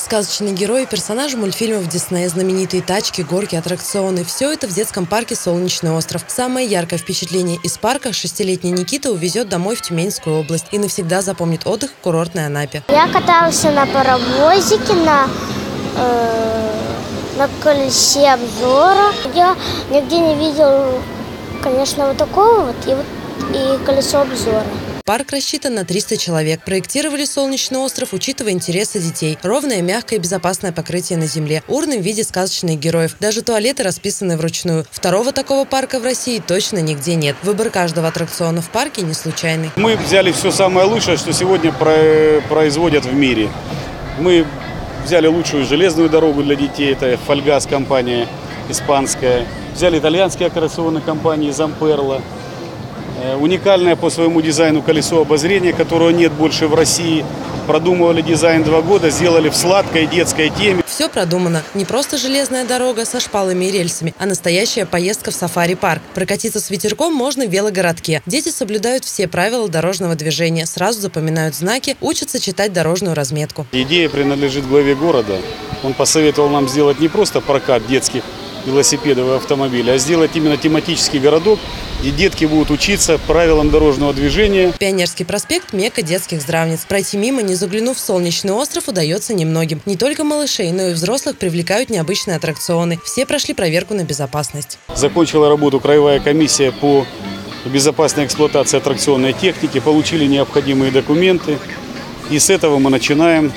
Сказочные герои, персонажи мультфильмов Диснея, знаменитые тачки, горки, аттракционы – все это в детском парке «Солнечный остров». Самое яркое впечатление из парка шестилетний Никита увезет домой в Тюменскую область и навсегда запомнит отдых в курортной Анапе. Я катался на паровозике, на, э, на колесе обзора. Я нигде не видел, конечно, вот такого вот и, вот, и колесо обзора. Парк рассчитан на 300 человек. Проектировали солнечный остров, учитывая интересы детей. Ровное, мягкое и безопасное покрытие на земле. Урны в виде сказочных героев. Даже туалеты расписаны вручную. Второго такого парка в России точно нигде нет. Выбор каждого аттракциона в парке не случайный. Мы взяли все самое лучшее, что сегодня производят в мире. Мы взяли лучшую железную дорогу для детей, это Фольгас компания испанская. Взяли итальянские аттракционные компании Замперла. Э, уникальное по своему дизайну колесо обозрения, которого нет больше в России. Продумывали дизайн два года, сделали в сладкой детской теме. Все продумано. Не просто железная дорога со шпалами и рельсами, а настоящая поездка в сафари-парк. Прокатиться с ветерком можно в велогородке. Дети соблюдают все правила дорожного движения, сразу запоминают знаки, учатся читать дорожную разметку. Идея принадлежит главе города. Он посоветовал нам сделать не просто прокат детских велосипедов и автомобилей, а сделать именно тематический городок, где детки будут учиться правилам дорожного движения. Пионерский проспект – мека детских здравниц. Пройти мимо, не заглянув в солнечный остров, удается немногим. Не только малышей, но и взрослых привлекают необычные аттракционы. Все прошли проверку на безопасность. Закончила работу краевая комиссия по безопасной эксплуатации аттракционной техники, получили необходимые документы. И с этого мы начинаем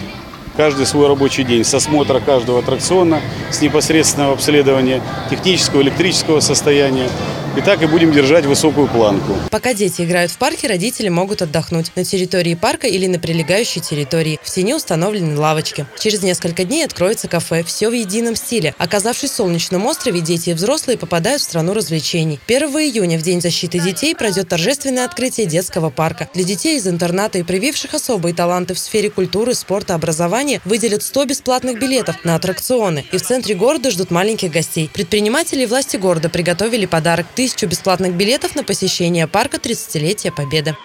каждый свой рабочий день с осмотра каждого аттракциона, с непосредственного обследования технического, электрического состояния. И так и будем держать высокую планку. Пока дети играют в парке, родители могут отдохнуть на территории парка или на прилегающей территории. В тени установлены лавочки. Через несколько дней откроется кафе. Все в едином стиле. Оказавшись в солнечном острове, дети и взрослые попадают в страну развлечений. 1 июня, в День защиты детей, пройдет торжественное открытие детского парка. Для детей из интерната и прививших особые таланты в сфере культуры, спорта, образования выделят 100 бесплатных билетов на аттракционы. И в центре города ждут маленьких гостей. Предприниматели и власти города приготовили подарок – тысячу бесплатных билетов на посещение парка 30-летия Победы.